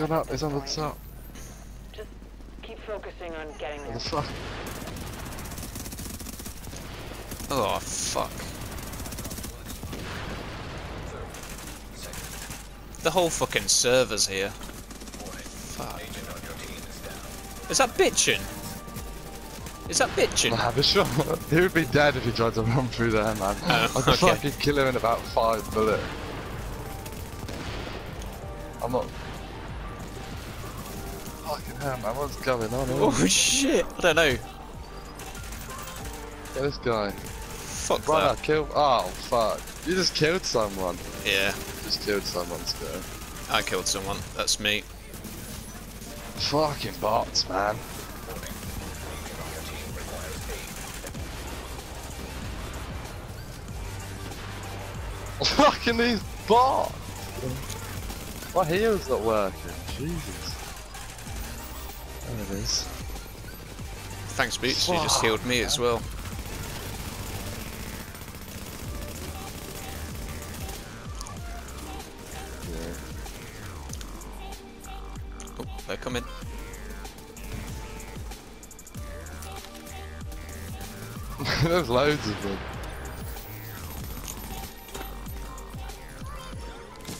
Get up, it's on the top. Just keep focusing on getting What there. the fuck? Oh, fuck. The whole fucking server's here. Fuck. Is that bitching? Is that bitching? Nah, but sure. He would be dead if he tried to run through there, man. Oh, I could okay. fucking kill him in about five bullets. I'm not. Fucking hell, man. What's going on here? Oh shit! I don't know. Get this guy. Fuck Brother, that. kill. Oh, fuck. You just killed someone. Yeah, Just killed someone, Scott. I killed someone. That's me. Fucking bots, man. Fucking these bots! My heel's not working. Jesus. It is. Thanks, Boots. You just healed me as well. Yeah. Oh, they're coming. There's loads of them.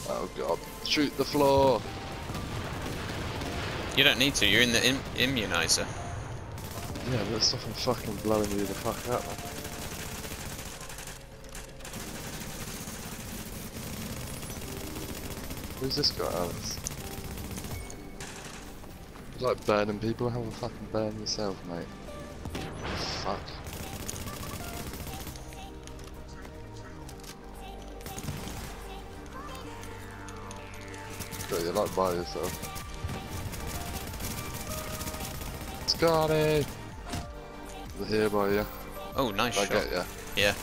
Oh god. Shoot the floor! You don't need to. You're in the Im immunizer. Yeah, but stuff I'm fucking blowing you the fuck up. Who's this guy, Alex? You like burning people? Have a fucking burn yourself, mate. Fuck. But you're like by yourself. Scotty! They're here by you. Oh, nice I shot. get. Yeah.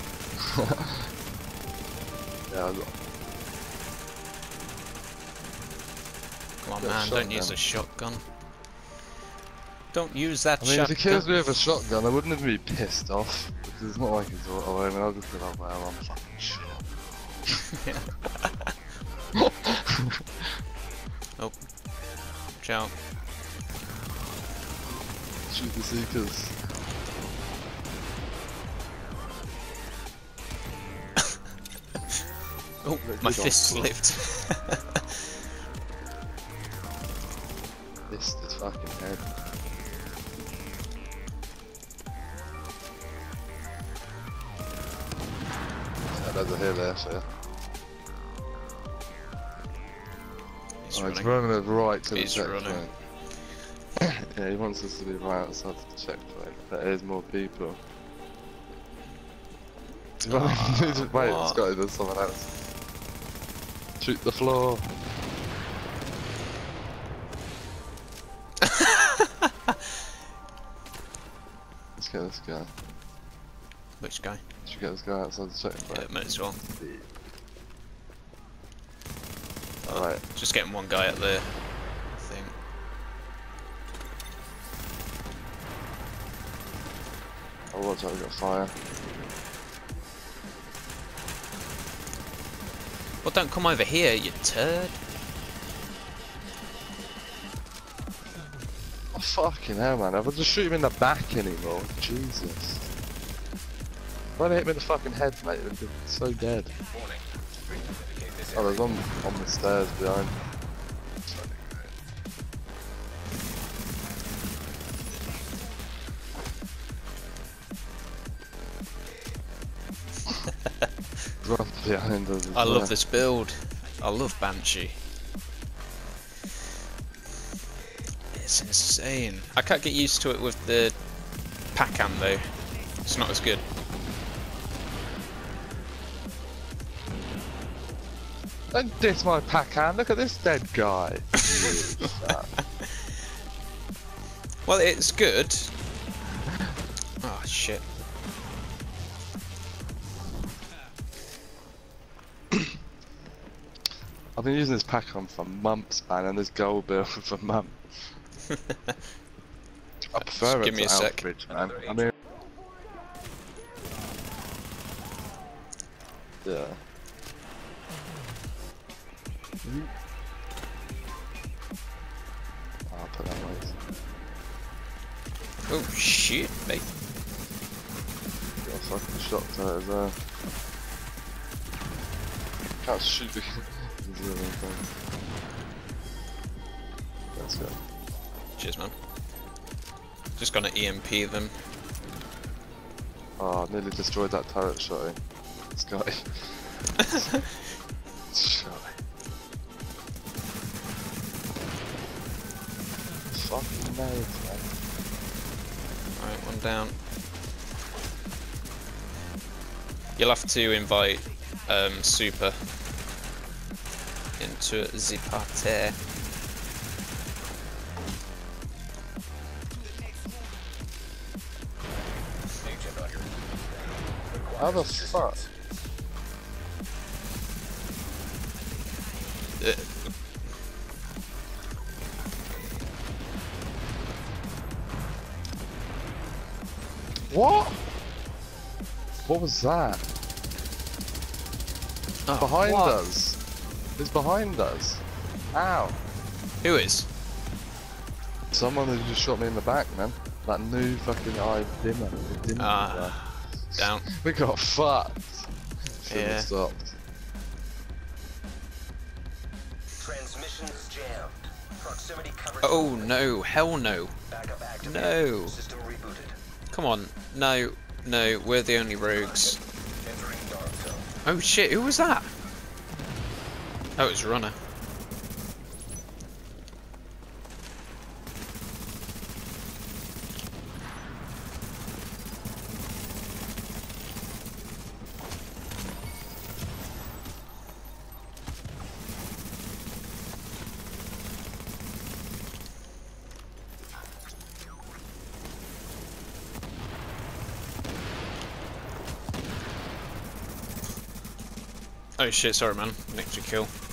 Yeah, I got- Come on, man. Don't use a shotgun. Don't use that I mean, if he kills me with a shotgun, I wouldn't even be pissed off. Because it's not like it's auto aim, and I'll just be like, well, I'm fucking shit. Watch out. Shoot the seekers. Oh, my fist on. slipped. This is fucking head. Yeah, there's a hill there, so. He's Oh, it's running. running us right to the He's checkpoint. running. Yeah, he wants us to be right outside the checkpoint. But there's more people. Ah, Wait, what? Scotty, there's someone else. Shoot the floor. Let's get this guy. Which guy? Should get this guy outside the checkpoint. Yeah, might as well. Alright, Just getting one guy up the I'll watch out, we got fire. Well, don't come over here, you turd. Oh, fucking hell, man. If I just shoot him in the back anymore, Jesus. Why did hit me in the fucking head, mate? I'd be so dead. Oh, there's one on the stairs behind. Behind us. I love this build. I love Banshee. It's insane. I can't get used to it with the Pakhan though. It's not as good. Don't diss my Pakhan. Look at this dead guy. Well, it's good. Oh shit. I've been using this Pakhan for months, man, and this gold bill for months. I prefer Just it give me a sec. Outridge, man. I mean, yeah. Mm -hmm. I'll put that. Oh shit, mate. Got a fucking shot to as well. Can't shoot the zero thing. Let's go. Cheers, man. Just gonna EMP them. Oh, I nearly destroyed that turret shot. This guy. Shot. Fucking nades, man. Alright, one down. You'll have to invite um, Super into the party. How the fuck? What? What was that? oh, behind what? us. It's behind us. Ow. Who is? Someone who just shot me in the back, man. That new fucking eye dimmer. the dimmer Ah, down. We got fucked. Shouldn't Yeah. have stopped. Transmissions jammed. Proximity coverage. Oh no, hell no. Backup activated. No. System rebooted. Come on. No, no, we're the only rogues. Entering dark zone. Oh shit, who was that? Oh, it's Runner. Oh shit, sorry man. Nicked your kill.